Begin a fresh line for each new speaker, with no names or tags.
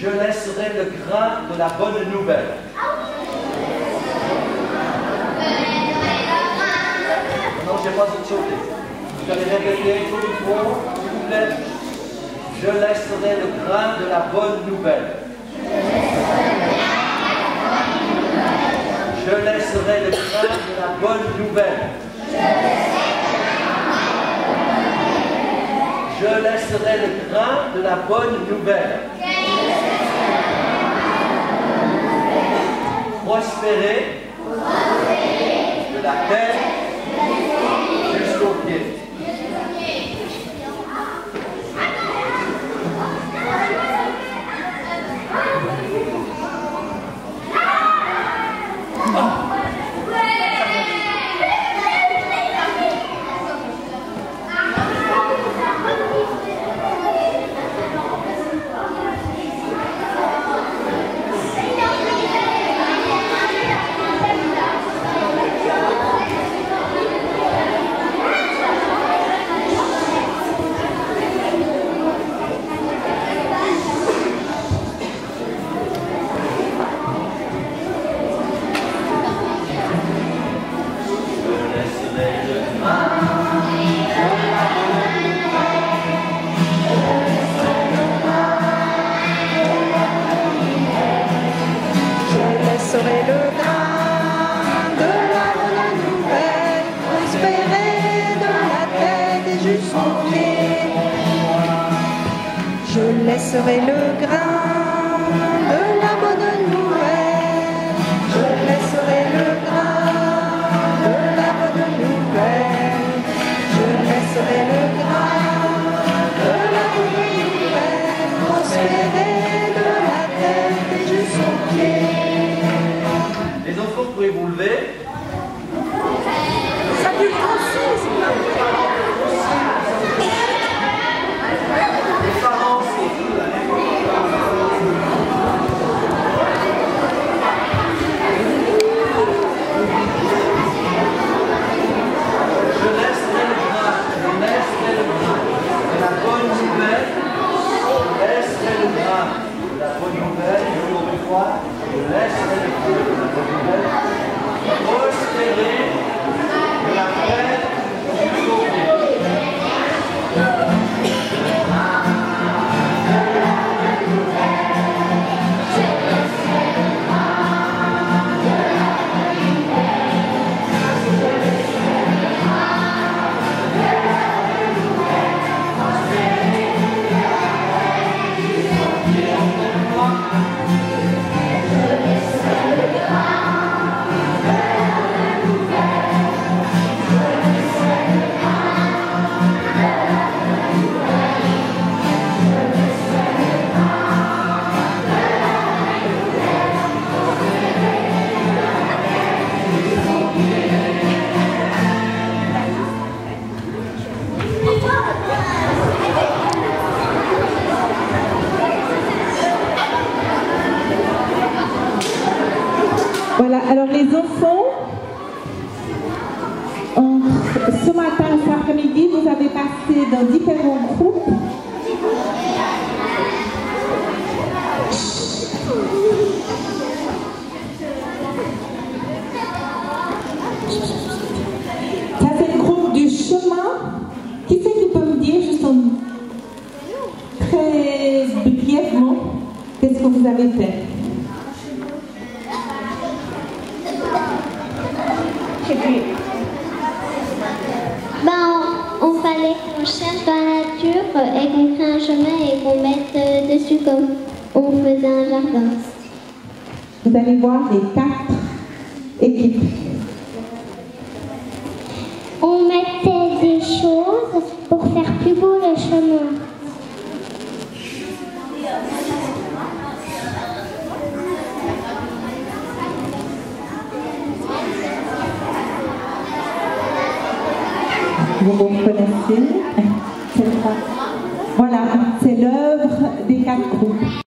Je laisserai le grain de la bonne nouvelle. Non, je pas autre chose. Vous allez répéter tout le monde, s'il vous plaît. Je laisserai le grain de la bonne nouvelle. Je laisserai le grain de la bonne nouvelle. Je laisserai le grain de la bonne nouvelle. Prospérer Je laisserai le grain
de la bonne nouvelle. Je laisserai le grain de la bonne nouvelle. Je laisserai le grain de la bonne nouvelle prospérer de la et jusqu'au pied.
Les enfants, pouvez-vous lever
Ça dure aussi,
Les parents aussi. Je laisserai le grain, je laisserai le grain de la bonne nouvelle. Je laisserai le grain de la bonne nouvelle. Encore une fois, je laisserai
alors les enfants, ce matin et cet après-midi, vous avez passé dans différents groupes. Ça, c'est le groupe du chemin. Qui c'est qui peut me dire, juste en- très brièvement, qu'est-ce que vous avez fait?
Ben, on, on fallait qu'on cherche dans la nature et qu'on crée un chemin et qu'on mette euh, dessus comme on faisait un jardin.
Vous allez voir les quatre équipes.
On mettait des choses pour faire plus beau le chemin.
vous reconnaissez cette Voilà, c'est l'œuvre des quatre groupes.